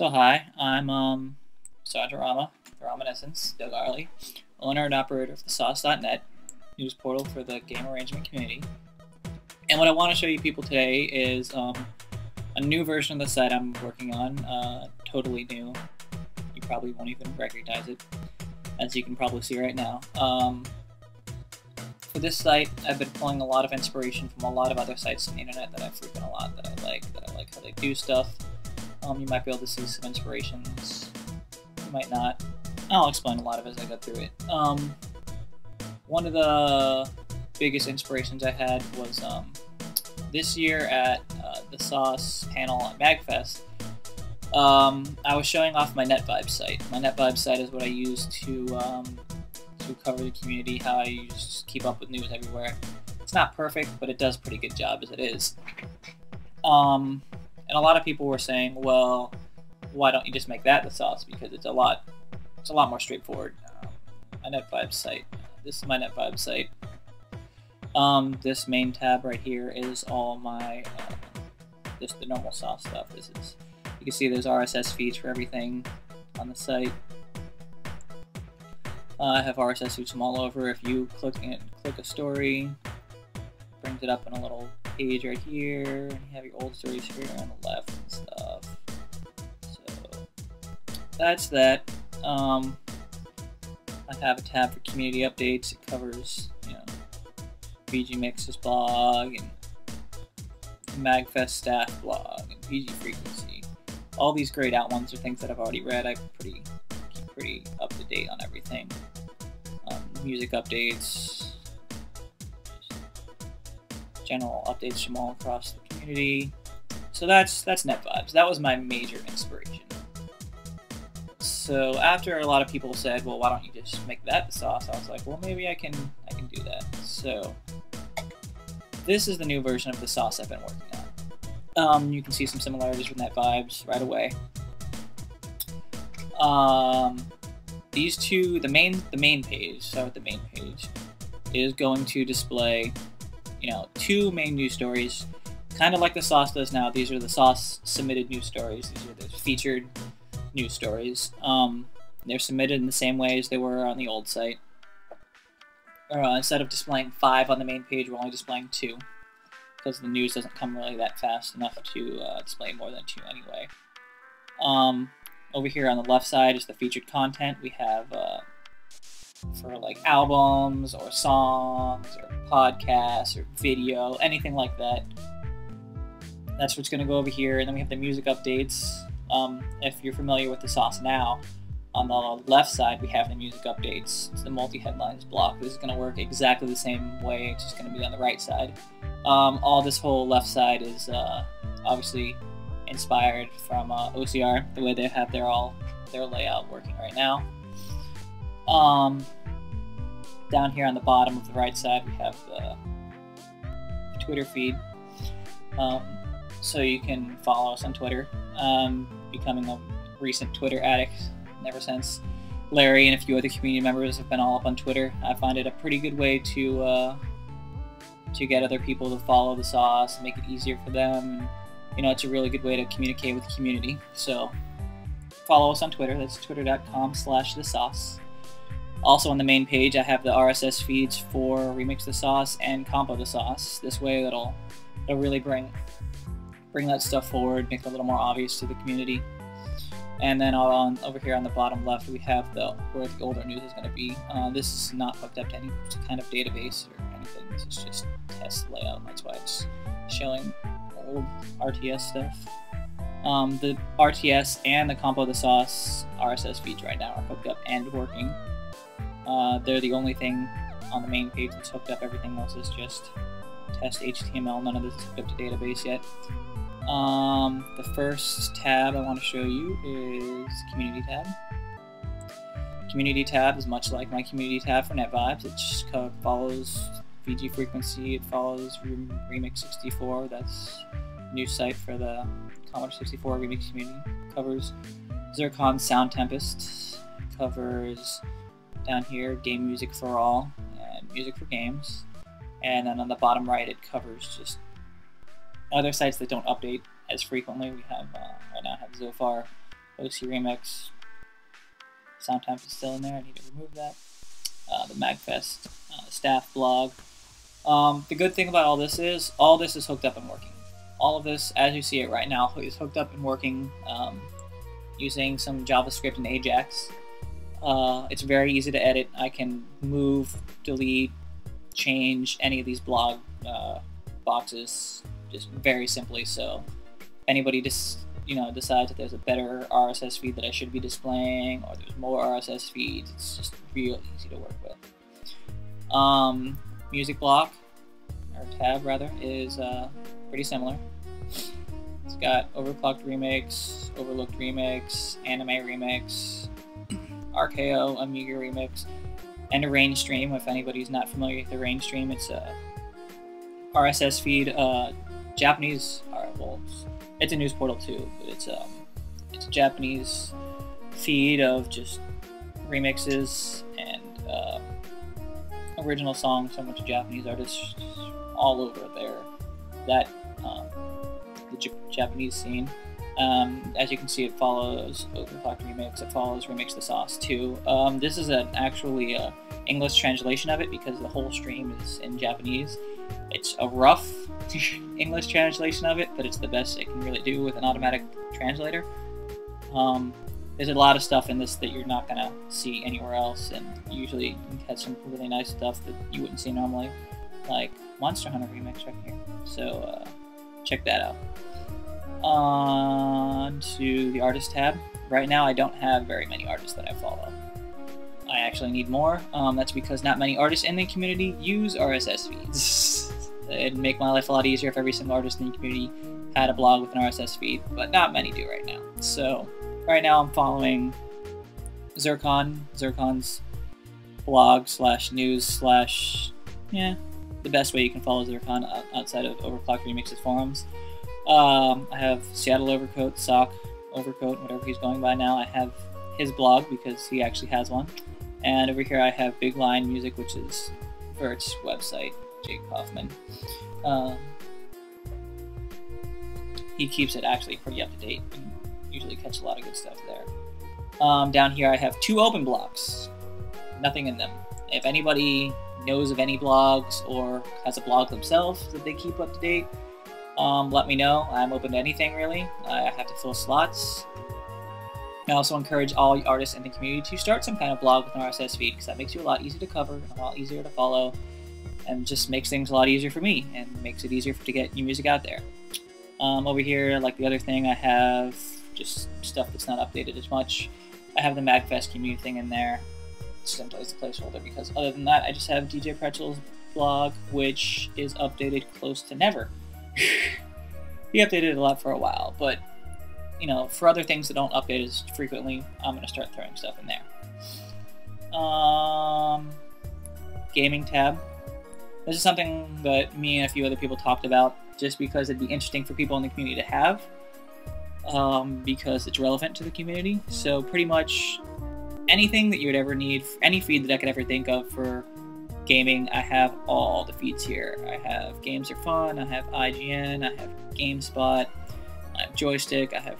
So hi, I'm um, Sergeant Rama, Rama Essence, Doug Arley, owner and operator of ThaSauce.net, news portal for the game arrangement community. And what I want to show you people today is um, a new version of the site I'm working on, uh, totally new. You probably won't even recognize it, as you can probably see right now. Um, for this site, I've been pulling a lot of inspiration from a lot of other sites on the internet that I frequent a lot, that I like, that I like how they do stuff. Um, you might be able to see some inspirations. You might not. I'll explain a lot of it as I go through it. Um, one of the biggest inspirations I had was um, this year at uh, the Sauce panel at MagFest. Um, I was showing off my NetVibes site. My NetVibes site is what I use to um, to cover the community, how I keep up with news everywhere. It's not perfect, but it does a pretty good job as it is. Um, and a lot of people were saying, well, why don't you just make that the sauce? Because it's a lot, it's a lot more straightforward. Um, my NetVibes site. This is my NetVibes site. Um, this main tab right here is all my, uh, just the normal sauce stuff. This is, you can see there's RSS feeds for everything on the site. Uh, I have RSS feeds from all over. If you click it, click a story, brings it up in a little page right here, and you have your old stories here on the left and stuff. So that's that. Um, I have a tab for community updates. It covers, you know, VG Mix's blog and Magfest staff blog and VG Frequency. All these grayed out ones are things that I've already read. I pretty keep pretty up to date on everything. Um, music updates, general updates from all across the community. So that's that's NetVibes. That was my major inspiration. So after a lot of people said, "Well, why don't you just make that the sauce?" I was like, "Well, maybe I can I can do that." So this is the new version of the sauce I've been working on. Um, you can see some similarities with NetVibes right away. Um, these two, the main the main page, start with the main page, is going to display you know, two main news stories, kind of like the Sauce does now. These are the Sauce submitted news stories. These are the featured news stories. Um, they're submitted in the same way as they were on the old site. Uh, instead of displaying five on the main page, we're only displaying two, because the news doesn't come really that fast enough to uh, display more than two anyway. Um, over here on the left side is the featured content. We have uh, for like albums or songs or podcasts or video, anything like that. That's what's going to go over here. And then we have the music updates. Um, if you're familiar with the sauce now, on the left side we have the music updates. It's the multi-headlines block. This is going to work exactly the same way. It's just going to be on the right side. Um, all this whole left side is uh, obviously inspired from uh, OCR, the way they have their all their layout working right now. Um, down here on the bottom of the right side, we have the Twitter feed. Um, so you can follow us on Twitter. Um, becoming a recent Twitter addict ever since Larry and a few other community members have been all up on Twitter. I find it a pretty good way to uh, to get other people to follow the sauce, and make it easier for them. You know, it's a really good way to communicate with the community. So follow us on Twitter. That's twitter.com slash the sauce. Also on the main page, I have the RSS feeds for Remix the Sauce and Compo the Sauce. This way, it'll it'll really bring bring that stuff forward, make it a little more obvious to the community. And then on over here on the bottom left, we have the where the older news is going to be. Uh, this is not hooked up to any kind of database or anything. This is just test layout. That's why it's showing old RTS stuff. Um, the RTS and the Compo the Sauce RSS feeds right now are hooked up and working. Uh, they're the only thing on the main page that's hooked up. Everything else is just test HTML. None of this is hooked up to database yet. Um, the first tab I want to show you is Community tab. Community tab is much like my Community tab for NetVibes. It just follows VG Frequency. It follows Remix 64. That's new site for the Commodore 64 Remix community. It covers Zircon Sound Tempest. Covers down here, Game Music for All, and Music for Games. And then on the bottom right, it covers just other sites that don't update as frequently. We have, uh, right now, have Zophar, OC Remix. Sometimes it's still in there. I need to remove that. Uh, the Magfest uh, staff blog. Um, the good thing about all this is all this is hooked up and working. All of this, as you see it right now, is hooked up and working um, using some JavaScript and Ajax. Uh, it's very easy to edit. I can move, delete, change any of these blog uh, boxes just very simply. So anybody just you know decides that there's a better RSS feed that I should be displaying, or there's more RSS feeds, it's just real easy to work with. Um, music block or tab rather is uh, pretty similar. It's got overclocked remix, overlooked remix, anime remix, RKO Amiga remix, and a range stream. If anybody's not familiar with the range stream, it's a RSS feed, uh, Japanese. Uh, well, it's, a news portal too, but it's um, it's a Japanese feed of just remixes and uh, original songs from a bunch of Japanese artists all over there. That um, the J- Japanese scene. Um, as you can see, it follows Overclocked Remix. It follows Remix the Sauce too. Um, this is an actually uh, English translation of it because the whole stream is in Japanese. It's a rough English translation of it, but it's the best it can really do with an automatic translator. Um, there's a lot of stuff in this that you're not gonna see anywhere else, and usually you catch some really nice stuff that you wouldn't see normally, like Monster Hunter Remix right here. So uh, check that out. On to the artist tab. Right now, I don't have very many artists that I follow. I actually need more. Um, that's because not many artists in the community use RSS feeds. It'd make my life a lot easier if every single artist in the community had a blog with an RSS feed, but not many do right now. So right now I'm following Zircon, Zircon's blog slash news slash yeah, the best way you can follow Zircon outside of Overclock Remixes forums. Um, I have Seattle Overcoat, Sock Overcoat, whatever he's going by now. I have his blog because he actually has one. And over here I have Big Line Music, which is Virt's website, Jake Kaufman. Um, he keeps it actually pretty up to date. You usually catch a lot of good stuff there. Um, down here I have two open blocks. Nothing in them. If anybody knows of any blogs or has a blog themselves that they keep up to date, um, let me know. I'm open to anything really. I have to fill slots. I also encourage all artists in the community to start some kind of blog with an RSS feed because that makes you a lot easier to cover, a lot easier to follow, and just makes things a lot easier for me and makes it easier to get new music out there. Um, over here, like the other thing, I have just stuff that's not updated as much. I have the Magfest community thing in there, simply as a placeholder because other than that, I just have DJ Pretzel's blog, which is updated close to never. he updated a lot for a while, but you know, for other things that don't update as frequently, I'm to start throwing stuff in there. Um, gaming tab. This is something that me and a few other people talked about just because it'd be interesting for people in the community to have um, because it's relevant to the community. So pretty much anything that you would ever need, any feed that I could ever think of for gaming, I have all the feeds here. I have Games Are Fun, I have IGN, I have GameSpot, I have Joystiq, I have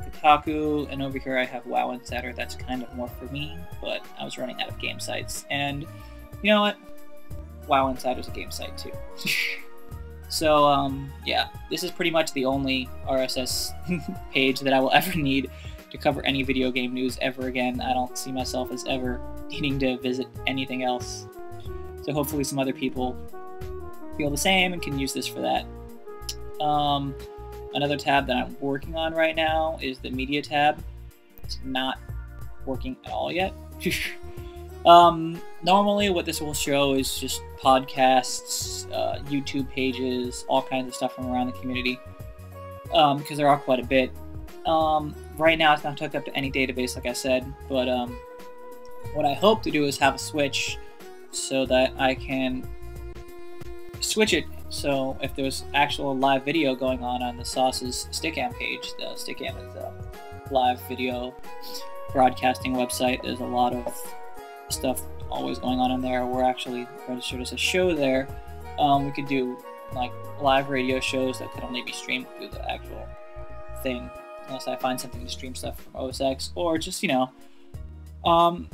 Kotaku, and over here I have WoW Insider. That's kind of more for me, but I was running out of game sites. And you know what? WoW Insider is a game site too. so um, yeah, this is pretty much the only RSS page that I will ever need to cover any video game news ever again. I don't see myself as ever needing to visit anything else. So hopefully some other people feel the same and can use this for that. Um, Another tab that I'm working on right now is the media tab. It's not working at all yet. um, normally, what this will show is just podcasts, uh, YouTube pages, all kinds of stuff from around the community, um, because there are quite a bit. Um, right now, it's not hooked up to any database, like I said, but um, what I hope to do is have a switch so that I can switch it so if there's actual live video going on on the Sauce's Stickam page, the Stickam is a live video broadcasting website. There's a lot of stuff always going on in there. We're actually registered as a show there. Um, we could do like live radio shows that could only be streamed through the actual thing. unless I find something to stream stuff from OS X or just you know, um,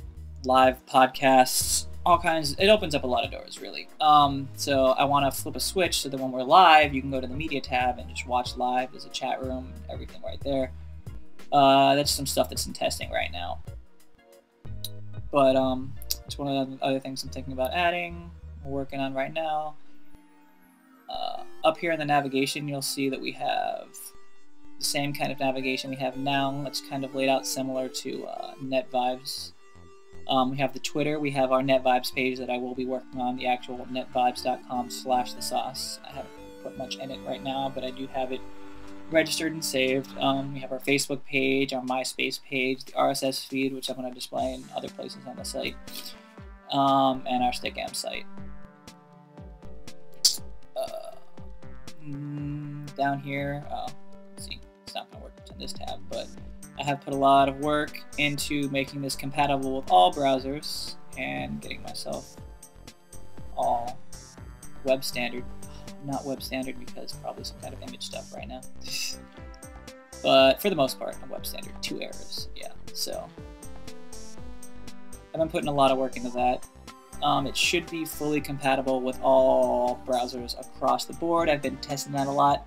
live podcasts, all kinds. It opens up a lot of doors, really. Um, so I want to flip a switch so that when we're live, you can go to the media tab and just watch live. There's a chat room, everything right there. Uh, that's some stuff that's in testing right now. But um, it's one of the other things I'm thinking about adding. We're working on right now. Uh, up here in the navigation, you'll see that we have the same kind of navigation we have now. It's kind of laid out similar to uh, NetVibes. Um, we have the Twitter. We have our NetVibes page that I will be working on, the actual netvibes.com slash the sauce. I haven't put much in it right now, but I do have it registered and saved. Um, we have our Facebook page, our MySpace page, the RSS feed, which I'm going to display in other places on the site, um, and our Stickam site. Uh, mm, down here, oh, see, it's not going to work in this tab, but I have put a lot of work into making this compatible with all browsers and getting myself all web standard not web standard because probably some kind of image stuff right now. but for the most part, I'm web standard. Two errors, yeah. So I've been putting a lot of work into that. Um, it should be fully compatible with all browsers across the board. I've been testing that a lot.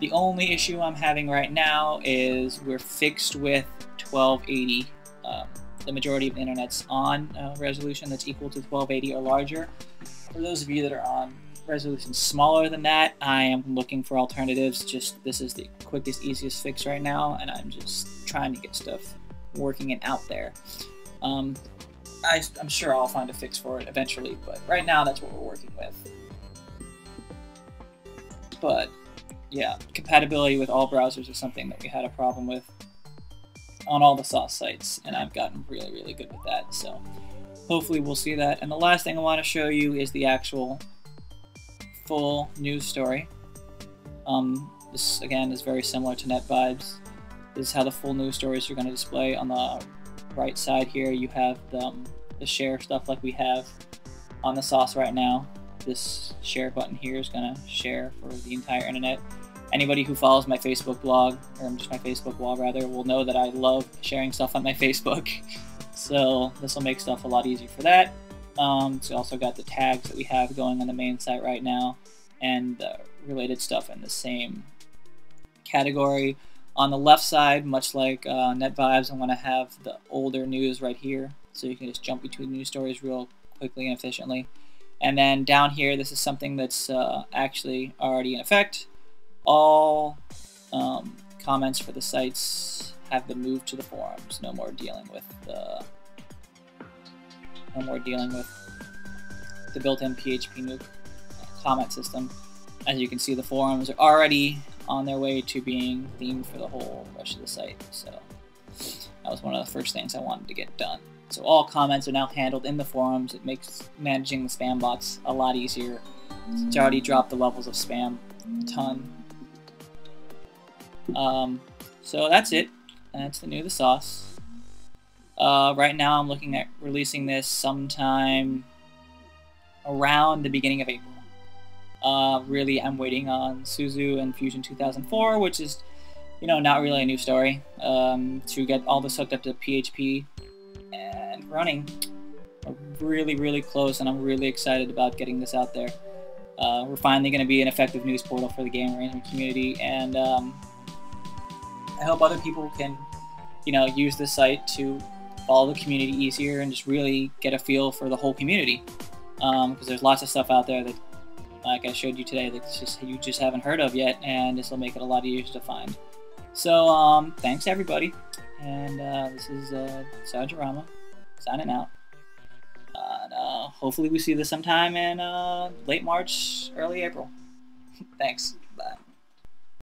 The only issue I'm having right now is we're fixed with 1280. Um, the majority of internet's on a resolution that's equal to 1280 or larger. For those of you that are on resolution smaller than that, I am looking for alternatives. Just this is the quickest, easiest fix right now, and I'm just trying to get stuff working and out there. Um, I, I'm sure I'll find a fix for it eventually, but right now that's what we're working with. But yeah, compatibility with all browsers is something that we had a problem with on all the sauce sites, and I've gotten really, really good with that. So hopefully we'll see that. And the last thing I want to show you is the actual full news story. Um, this again is very similar to NetVibes. This is how the full news stories are going to display. On the right side here, you have the, um, the share stuff like we have on the sauce right now. This share button here is going to share for the entire internet. Anybody who follows my Facebook blog, or just my Facebook wall rather, will know that I love sharing stuff on my Facebook. So this will make stuff a lot easier for that. Um, it's also got the tags that we have going on the main site right now and the related stuff in the same category. On the left side, much like uh, NetVibes, I'm going to have the older news right here, so you can just jump between news stories real quickly and efficiently. And then down here, this is something that's uh, actually already in effect. All um, comments for the sites have been moved to the forums. No more dealing with the no more dealing with the built-in PHP nuke comment system. As you can see, the forums are already on their way to being themed for the whole rest of the site. So that was one of the first things I wanted to get done. So all comments are now handled in the forums. It makes managing the spam bots a lot easier. It's already dropped the levels of spam a ton. Um, so that's it. That's the new the sauce. Uh, right now, I'm looking at releasing this sometime around the beginning of April. Uh, really, I'm waiting on Suzu and Fusion 2004, which is, you know, not really a new story, um, to get all this hooked up to PHP and running. Really, really close, and I'm really excited about getting this out there. Uh, we're finally going to be an effective news portal for the game arrangement community, and um, I hope other people can, you know, use this site to follow the community easier and just really get a feel for the whole community. Because um, there's lots of stuff out there that, like I showed you today, that just you just haven't heard of yet, and this will make it a lot easier to find. So um, thanks everybody, and uh, this is uh, Sajarama signing out. And, uh, hopefully we see this sometime in uh, late March, early April. thanks. Bye.